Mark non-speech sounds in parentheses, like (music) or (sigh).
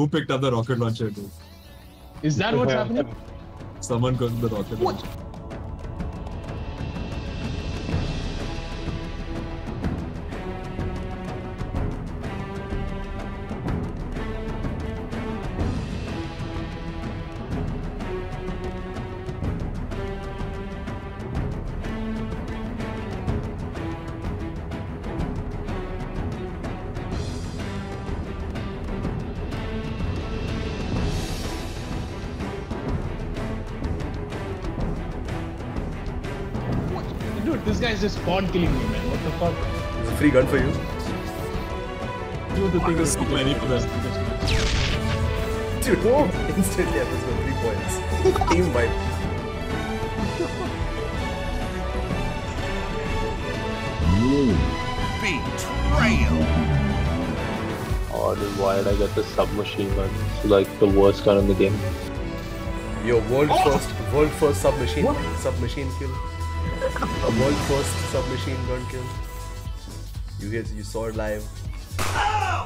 Who picked up the rocket launcher? Dude? Is that what's happening? Someone got the rocket What? launcher. Dude, this guy's just spawn killing me, man. What the fuck? It's a free gun for you. Dude, the thing There's is so many for them. Dude, (laughs) instant death has got three points. (laughs) Team wipe. Betrayal. Oh, dude, why did I get the submachine gun? It's like the worst gun in the game. Yo, world first, world first submachine, submachine kill. A world first submachine gun kill. You guys, you saw it live.